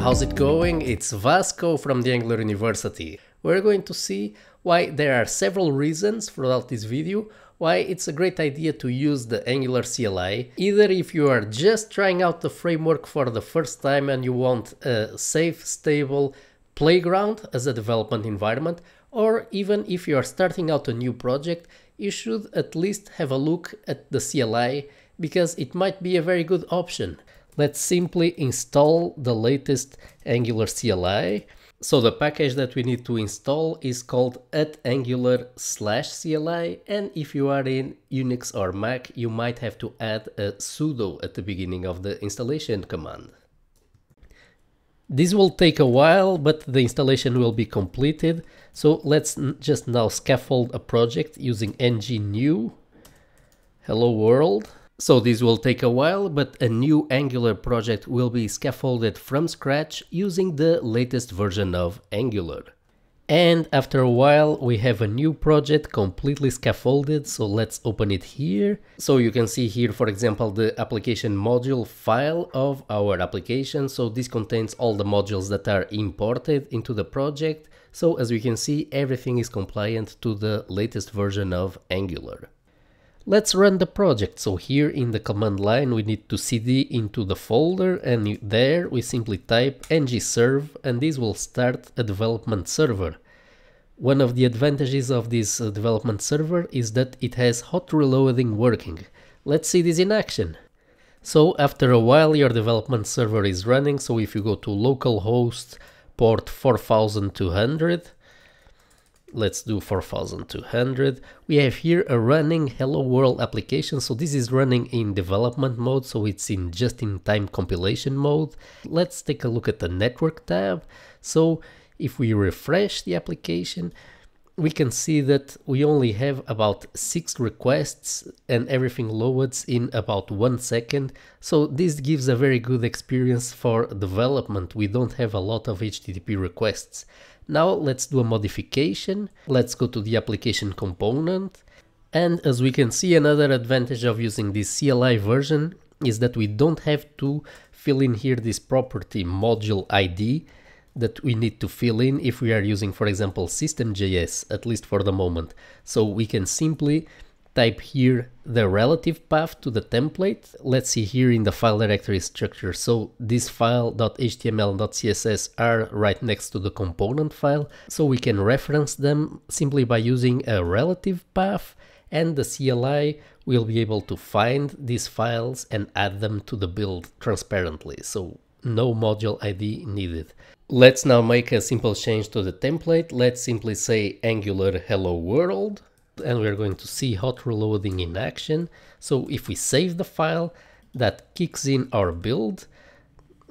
how's it going? It's Vasco from the Angular University. We're going to see why there are several reasons throughout this video why it's a great idea to use the Angular CLI, either if you are just trying out the framework for the first time and you want a safe, stable playground as a development environment, or even if you are starting out a new project, you should at least have a look at the CLI because it might be a very good option let's simply install the latest Angular CLI. So the package that we need to install is called at angular slash CLI and if you are in Unix or Mac you might have to add a sudo at the beginning of the installation command. This will take a while but the installation will be completed so let's just now scaffold a project using ng new hello world so this will take a while, but a new Angular project will be scaffolded from scratch using the latest version of Angular. And after a while we have a new project completely scaffolded, so let's open it here. So you can see here, for example, the application module file of our application. So this contains all the modules that are imported into the project. So as we can see, everything is compliant to the latest version of Angular. Let's run the project. So here in the command line we need to cd into the folder and there we simply type ng-serve and this will start a development server. One of the advantages of this uh, development server is that it has hot reloading working. Let's see this in action. So after a while your development server is running, so if you go to localhost port 4200 let's do 4200 we have here a running hello world application. So this is running in development mode. So it's in just-in-time compilation mode. Let's take a look at the network tab. So if we refresh the application we can see that we only have about six requests and everything loads in about one second. So this gives a very good experience for development. We don't have a lot of HTTP requests. Now let's do a modification. Let's go to the application component. And as we can see, another advantage of using this CLI version is that we don't have to fill in here this property module ID that we need to fill in if we are using, for example, system.js, at least for the moment. So we can simply type here the relative path to the template. Let's see here in the file directory structure. So this file .html .css are right next to the component file. So we can reference them simply by using a relative path and the CLI will be able to find these files and add them to the build transparently. So no module ID needed. Let's now make a simple change to the template. Let's simply say angular hello world and we're going to see hot reloading in action. So if we save the file, that kicks in our build,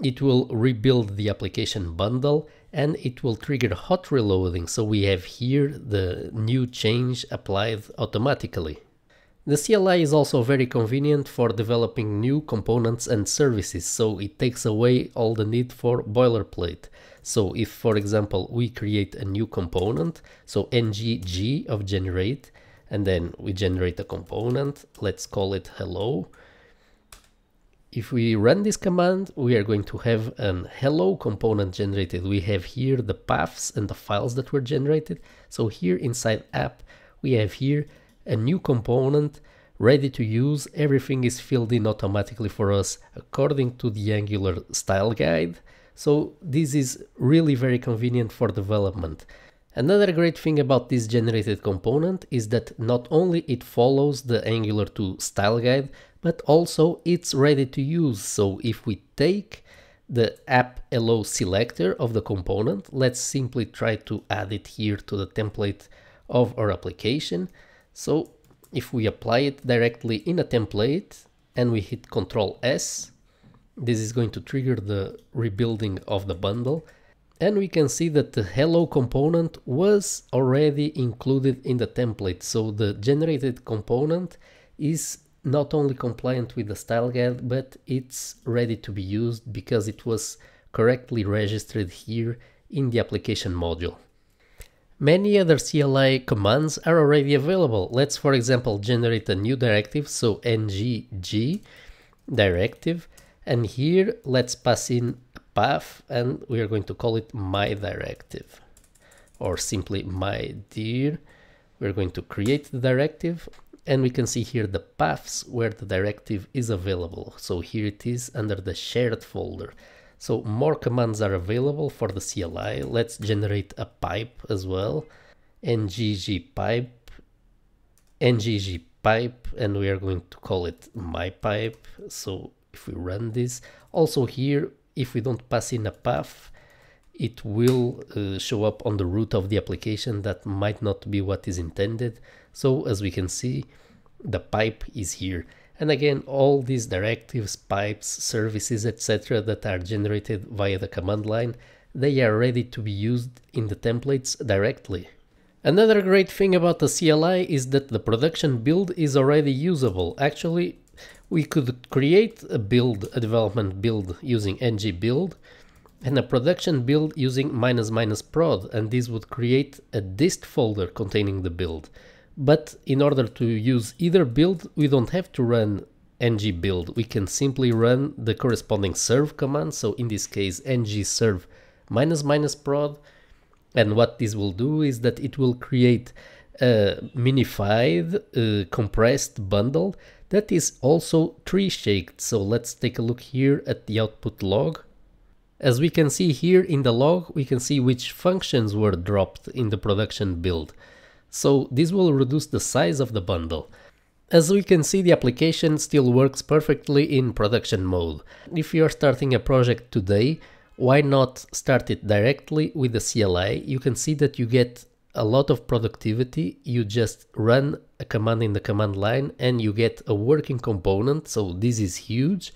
it will rebuild the application bundle and it will trigger hot reloading. So we have here the new change applied automatically. The CLI is also very convenient for developing new components and services, so it takes away all the need for boilerplate. So if, for example, we create a new component, so ng g of generate, and then we generate a component, let's call it hello. If we run this command, we are going to have an hello component generated. We have here the paths and the files that were generated. So here inside app, we have here a new component ready to use. Everything is filled in automatically for us according to the Angular style guide. So this is really very convenient for development. Another great thing about this generated component is that not only it follows the Angular 2 style guide, but also it's ready to use. So if we take the app hello selector of the component, let's simply try to add it here to the template of our application. So if we apply it directly in a template and we hit Ctrl S, this is going to trigger the rebuilding of the bundle. And we can see that the hello component was already included in the template. So the generated component is not only compliant with the style guide, but it's ready to be used because it was correctly registered here in the application module. Many other CLI commands are already available. Let's, for example, generate a new directive, so ng g directive, and here let's pass in a path and we are going to call it my directive or simply my dir. We're going to create the directive and we can see here the paths where the directive is available. So here it is under the shared folder. So more commands are available for the CLI. Let's generate a pipe as well. ng g pipe, ng g pipe, and we are going to call it my pipe. So if we run this, also here, if we don't pass in a path, it will uh, show up on the root of the application that might not be what is intended. So as we can see, the pipe is here. And again, all these directives, pipes, services, etc. that are generated via the command line, they are ready to be used in the templates directly. Another great thing about the CLI is that the production build is already usable. Actually, we could create a build, a development build using ng build and a production build using minus minus prod and this would create a dist folder containing the build. But in order to use either build, we don't have to run ng build. We can simply run the corresponding serve command. So in this case, ng serve minus minus prod. And what this will do is that it will create a minified, uh, compressed bundle that is also tree shaked. So let's take a look here at the output log. As we can see here in the log, we can see which functions were dropped in the production build so this will reduce the size of the bundle. As we can see the application still works perfectly in production mode. If you are starting a project today, why not start it directly with the CLI? You can see that you get a lot of productivity. You just run a command in the command line and you get a working component, so this is huge.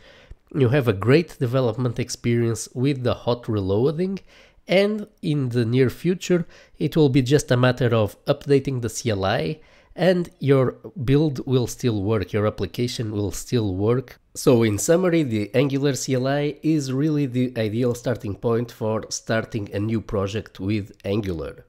You have a great development experience with the hot reloading and in the near future it will be just a matter of updating the CLI and your build will still work, your application will still work. So in summary, the Angular CLI is really the ideal starting point for starting a new project with Angular.